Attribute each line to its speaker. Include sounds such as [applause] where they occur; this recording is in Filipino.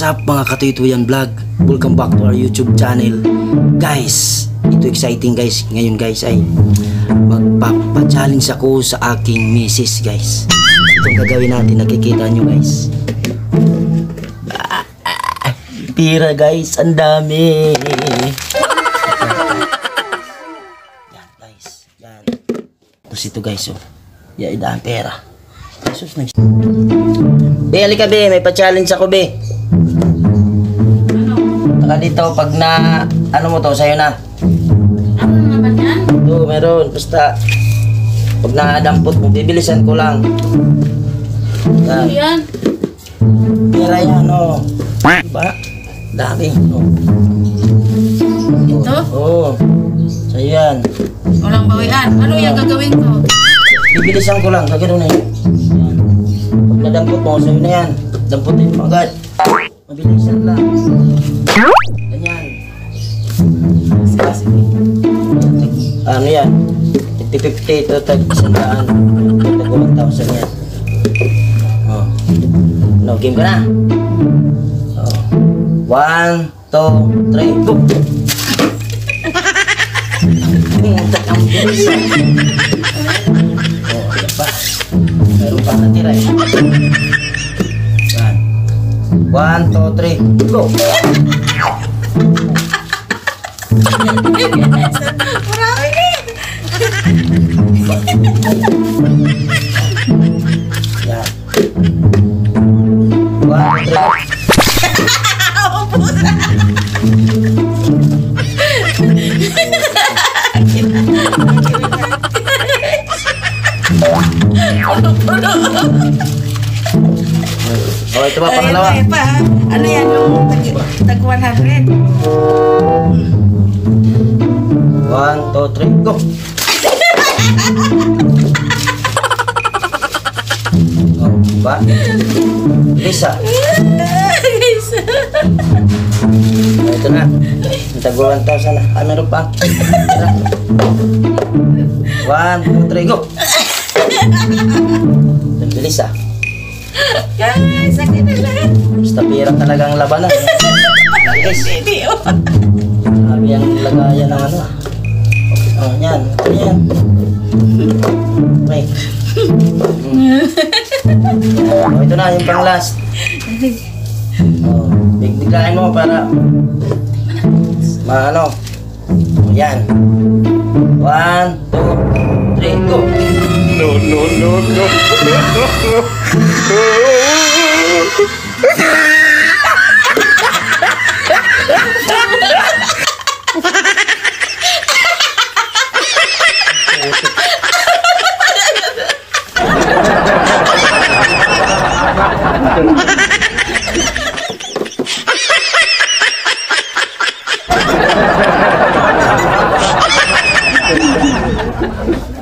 Speaker 1: What's up mga katuituyan vlog? Welcome back to our YouTube channel. Guys, ito exciting guys. Ngayon guys ay magpapa-challenge ako sa aking misis guys. Itong gagawin natin, nakikita nyo guys. Ah, ah, Pira guys, ang dami. Yan guys, yan. Tapos ito guys oh. Yan, idaan pera. Jesus, nag- Be, halika be, may pa-challenge ako be. Taka dito, pag na, ano mo to, sa'yo na.
Speaker 2: Ano naman yan?
Speaker 1: Oo, meron, basta. Pag nakadampot mo, bibilisan ko lang. Ano Yan,
Speaker 2: yan?
Speaker 1: pera yan, oh. Diba? Dami, oh. Ito? Oo, sa'yo yan.
Speaker 2: Walang bawian. Ano yung gagawin ko?
Speaker 1: Bibilisan ko lang, gagano na yun. Yan. Pag nadampot mo, sa'yo na yan. Damputin mo agad. Mabilisan lang. 50-50 ito tag isang daan. Ito tag 1,000 yan. Oh. No, game ka na. Oh. One, two, three, go! Ang bilis. Oh, yan pa. Meron pa natira eh. Yan. One, two, three, go! Oh, ito pa pangalawa. Ay,
Speaker 2: pa. Ano yan yung tag, tag 100?
Speaker 1: One, two, three, go! Ba? Lisa. Oh, ito na. Tago 1,000 na. Ah, meron pa. One, two, three, go! Ang bilis ah.
Speaker 2: Ay, sakit na lahat.
Speaker 1: Basta pira talaga ang labanan.
Speaker 2: Guys, Hindi, oh. sabi
Speaker 1: ang lagayan ng ano. Oh, yan. Ano yan? Okay. Mm.
Speaker 2: [laughs]
Speaker 1: Oh, ito na, yung pang last. Oh, big mo para maano. Oh, yan. One, two, three, go. No,
Speaker 3: no, no, no, no, no, no. [laughs] Thank [laughs] [laughs] you.